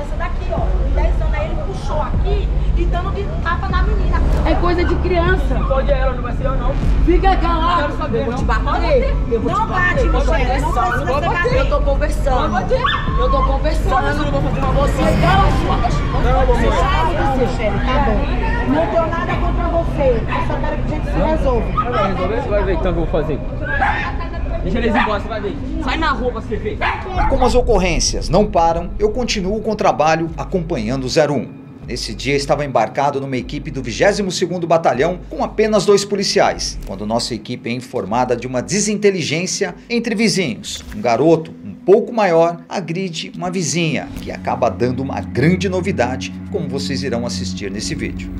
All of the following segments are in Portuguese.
dessa daqui, ó. Com 10 anos, aí ele puxou aqui e dando de tapa na menina. É coisa de criança. Pode ela, não vai ser eu não. Fica calado. Quero saber, Eu vou não. te bater. Eu vou Não te bate, Pode não precisa bater. Eu tô conversando. Eu tô conversando. Mas eu não vou fazer uma Você você. Não. Não, Michele, tá bom. Não tenho nada contra você. Eu só quero que a gente se resolva. Vai resolver? Você vai ver então o que eu vou fazer. Deixa eles embora, você vai ver. Sai na rua pra você ver. Como as ocorrências não param, eu continuo com o trabalho acompanhando o 01. Nesse dia estava embarcado numa equipe do 22º Batalhão com apenas dois policiais, quando nossa equipe é informada de uma desinteligência entre vizinhos. Um garoto um pouco maior agride uma vizinha, que acaba dando uma grande novidade, como vocês irão assistir nesse vídeo.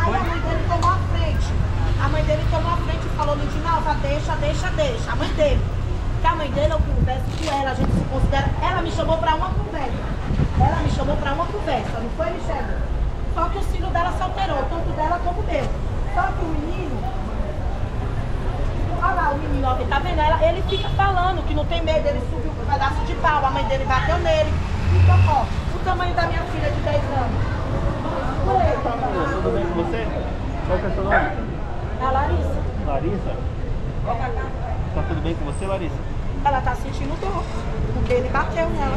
Aí a mãe dele tomou a frente. A mãe dele tomou a frente e falou, Lidinalva, deixa, deixa, deixa. A mãe dele. Que a mãe dele, eu converso com ela, a gente se considera. Ela me chamou pra uma conversa. Ela me chamou pra uma conversa, não foi, Michelle? Só que o filho dela se alterou, tanto dela como meu. Só que o menino. Olha lá, o menino, ó, tá vendo? Ela, ele fica falando que não tem medo, ele subiu um pedaço de pau, a mãe dele bateu nele. Então, ó, o tamanho da minha filha de 10 anos. Tudo bem com você? Qual que é o seu nome? É a Larissa. Larissa? Tá tudo bem com você, Larissa? Ela tá sentindo dor, porque ele bateu nela.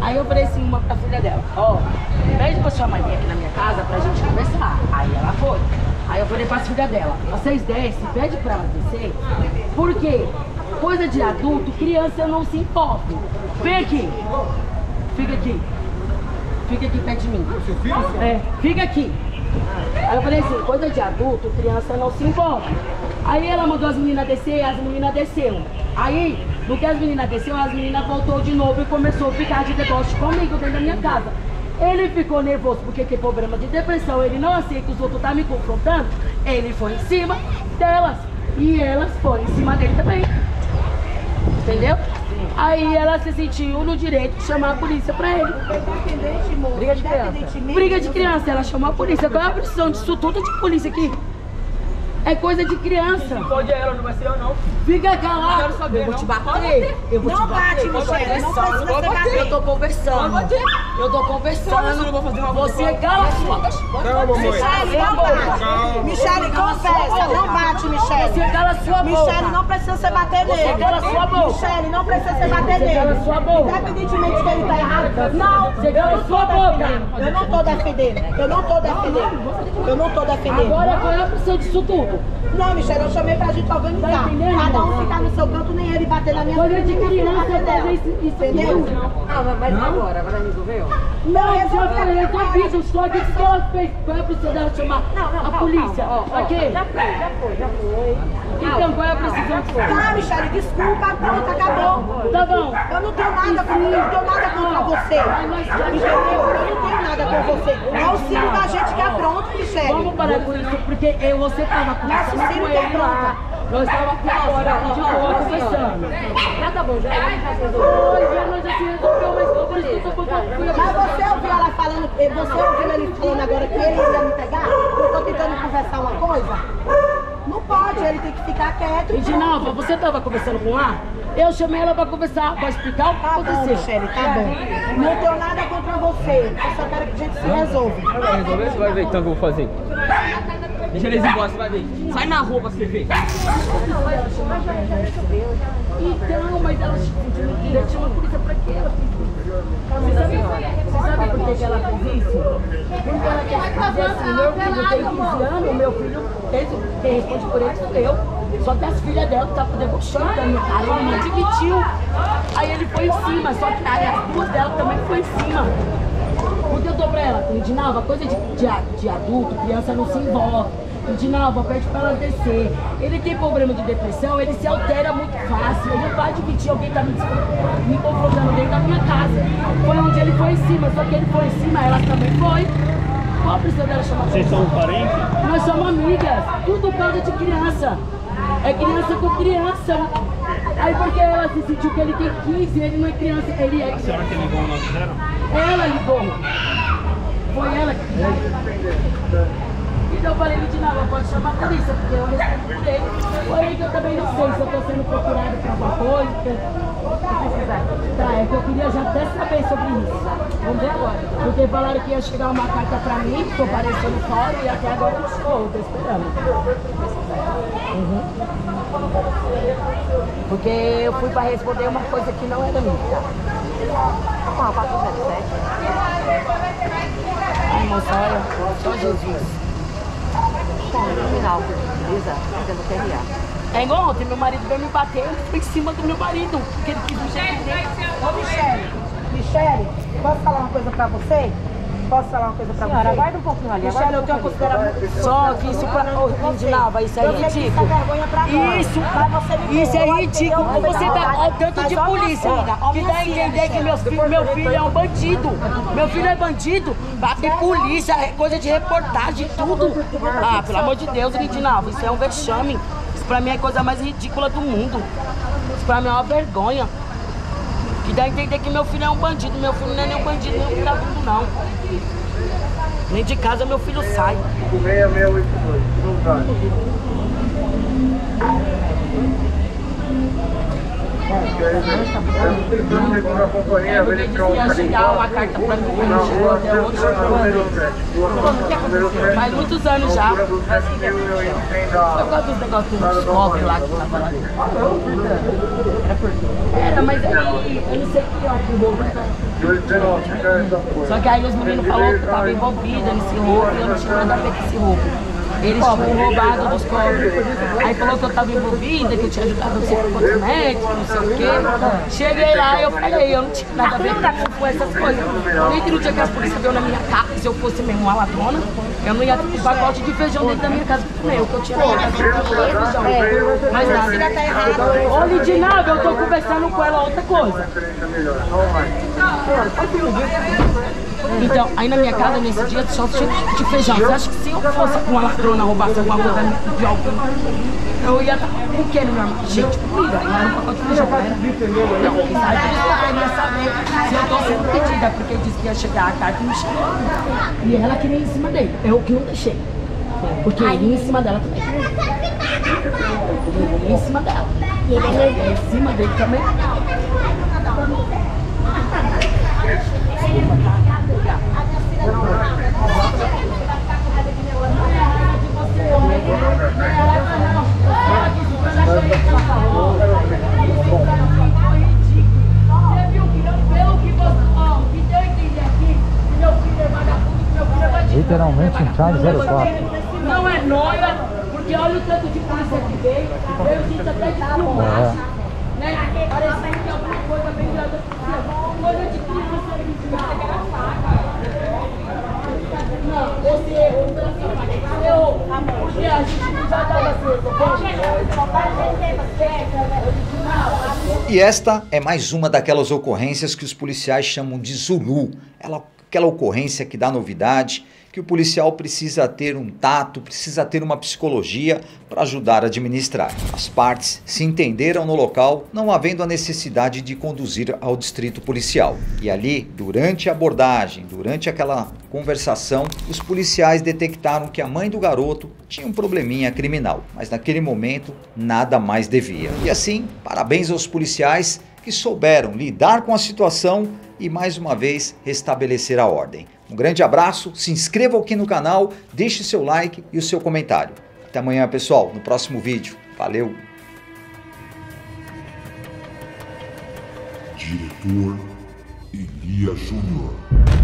Aí eu falei assim uma pra filha dela, ó, pede pra sua mãe vir aqui na minha casa pra gente conversar. Aí ela foi. Aí eu falei pra filha dela, vocês descem, pede pra ela descer, porque coisa de adulto, criança não se importa. Vem aqui. Fica aqui. Fica aqui perto de mim. Seu filho? É, fica aqui. Aí eu falei assim, coisa de adulto, criança não se importa. Aí ela mandou as meninas descer, as meninas desceram. Aí, no que as meninas desceram, as meninas voltou de novo e começou a ficar de deboche comigo dentro da minha casa. Ele ficou nervoso porque tem problema de depressão, ele não aceita os outros tá me confrontando. Ele foi em cima delas. E elas foram em cima dele também. Entendeu? Aí ela se sentiu no direito de chamar a polícia pra ele. Briga de criança. Briga de criança, ela chamou a polícia. Qual é a precisão disso tudo de polícia aqui? É coisa de criança. Pode ela, não vai ser eu não. Fica calado. Quero saber, eu vou não. te bater. Eu vou Não te bate, bater. Não precisa Pode ser bater. bater. Eu tô conversando. Eu tô conversando. eu não vou fazer uma Você cala a sua. Calma, mãe. Michele, não bate. Michele, conversa, não bate, Você Michele. cala a sua boca. Michele, não precisa ser bater nele. cala sua boca. Michele, não precisa ser bater Você cala nele. sua boca. Independentemente que ele tá errado. Não, Você cala eu não sua boca. Eu não tô defendendo. Eu não tô defendendo. Eu não tô defendendo. Agora qual é a precisão disso tudo? Não, Michele, eu chamei pra gente organizar. Tá entendendo, Cada um ficar no seu canto, nem ele bater na minha frente, de nem minha filha criança bater fazer dela. isso, isso Entendeu? Entendeu? mas agora, agora resolveu? Não, Eu já resolveu. falei, eu tô vindo, só que que ela fez. A precisão dela chamar Não, não, a calma, polícia? calma, ó, Pra ó, quê? Já foi, já foi, já foi. Então qual é a precisão que foi? Tá, Michele, desculpa, pronto, acabou. Tá bom. Eu não tenho nada contra, eu não tenho nada contra você. Entendeu? Eu não tenho nada com você. É o filho da gente que é pronto, Michele. Vamos parar com isso, porque eu, você tava conversando Nosso filho com que é lá. Nós estávamos aqui agora, de boa, conversando. Já tá bom, já, já resolveu. Já se resolveu, mas eu por isso que eu tô contando com Mas você ouviu ela falando, você ouviu ele falando agora que ele ia me pegar? Eu tô tentando conversar uma coisa? Não pode, ele tem que ficar quieto. E de novo, você estava conversando com ela? Eu chamei ela para conversar, para explicar o que Tá bom, aconteceu. Michele, tá bom. Não tenho nada contra você. Eu só quero que a gente se resolva. Vai resolver? Você vai ver então o que eu vou fazer. Deixa eles embora, você vai ver. Sai na rua pra você ver. Então, mas ela chama a polícia pra quê? Ela? Você sabe, por que que ela fez isso? Porque ela quer dizer assim, meu filho tem 15 anos, meu filho, quem responde por ele sou eu. Só que as filhas dela estavam debochando da minha cara, ele não admitiu. Aí ele foi em cima, só que aí as duas dela também foi em cima. Porque eu dou pra ela, Edinalva, coisa de, de, de adulto, criança não se envolve. Edinalva, pede pra ela descer. Ele tem problema de depressão, ele se altera muito fácil. Ele não vai admitir alguém tá me, me confrontando dentro da minha casa. Foi onde ele foi em cima, só que ele foi em cima, ela também foi. Qual a precisa dela chamar? Vocês são parentes? Nós somos amigas, tudo causa de criança. É criança com criança. Se sentiu que ele tem 15, ele não é criança, ele é Será que ele ligou o 90? ela ligou. Foi ela que ligou. Então eu falei, Lidinava, pode chamar a polícia, porque eu respondo por ele. Porém, que eu também não sei se eu estou sendo procurado por alguma coisa. porque- Tá, é que eu queria já até saber sobre isso. Vamos ver agora. Porque falaram que ia chegar uma carta pra mim, que apareceu no fórum, e até agora não chegou, eu tô esperando. Uhum. Porque eu fui pra responder uma coisa que não era minha. tá? Qual? 407? Ai, moça, olha, só Jesus. Bom, no final, beleza? Fazendo TRA. É igual ontem, meu marido veio me bater, eu fui em cima do meu marido, porque ele quis me. Ô, Michele, Michele, posso falar uma coisa pra você? Posso falar uma coisa pra Senhora, você? aguarda um pouquinho ali, aguarda eu um tenho considerado Só que isso pra. Ô, isso é ridículo. isso. Isso, é ridículo. Você dá ao tanto Mas de polícia que dá a entender que meus filho, meu filho é um bandido. Meu filho é bandido, bater polícia, é coisa de reportagem, tudo. Ah, pelo amor de Deus, Reginalva, isso é um vexame. Isso pra mim é a coisa mais ridícula do mundo. Isso pra mim é uma vergonha. Que dá a entender que meu filho é um bandido. Meu filho não é nem um bandido, nem um vagabundo, não. Nem de casa meu filho sai. 6682, voltado. Tentando companhia, Porque disse que ia chegar uma carta pra mim, até hoje. Faz muitos anos já. Por causa dos negócios dos pobres lá que tava lá. Era, mas aí eu não sei que é o que. Só que aí os meninos falaram que tava envolvida nesse roubo e eu não tinha nada a ver com esse roubo. Eles tinham roubado dos cobres. Aí falou que eu tava envolvida, que eu tinha ajudado não sei quantos médicos, não sei o quê. Cheguei lá e eu falei, eu não tinha nada a ver com essas coisas. Nem que no dia que a polícia veio na minha casa, se eu fosse mesmo uma ladrona, eu não ia ter um pacote de feijão dentro da minha casa pra comer. O que eu tinha na minha casa era feijão. Mas nada. Ô, Lidinalva, eu tô conversando com ela outra coisa. Então, aí na minha casa, nesse dia, só tinha de feijão. Você acha que se eu fosse com uma ladrona roubasse alguma coisa de alguém, eu ia estar com o que meu armário? Gente, comida, não era um pacote de feijão, era? Não, isso aí por isso que eu queria saber se eu tô sendo pedida, porque disse que ia chegar a carta e não chegou. E ela queria ir em cima dele, eu que não deixei. Porque ele ia em cima dela também. Ele ia em cima dela. E ele ia em cima dele também. Literalmente Charlie 04. Não é nóia, porque olha o tanto de polícia que veio. Eu sinto até de filmar. Né? Parecendo que alguma coisa bem grande aconteceu. Coisa de criança que era faca. Não, você errou pela sua parte. Você errou. E esta é mais uma daquelas ocorrências que os policiais chamam de Zulu. Ela, aquela ocorrência que dá novidade, que o policial precisa ter um tato, precisa ter uma psicologia para ajudar a administrar. As partes se entenderam no local, não havendo a necessidade de conduzir ao distrito policial. E ali, durante a abordagem, durante aquela conversação, os policiais detectaram que a mãe do garoto tinha um probleminha criminal, mas naquele momento nada mais devia. E assim, parabéns aos policiais que souberam lidar com a situação e mais uma vez restabelecer a ordem. Um grande abraço, se inscreva aqui no canal, deixe seu like e o seu comentário. Até amanhã, pessoal, no próximo vídeo. Valeu! Diretor Elia Júnior.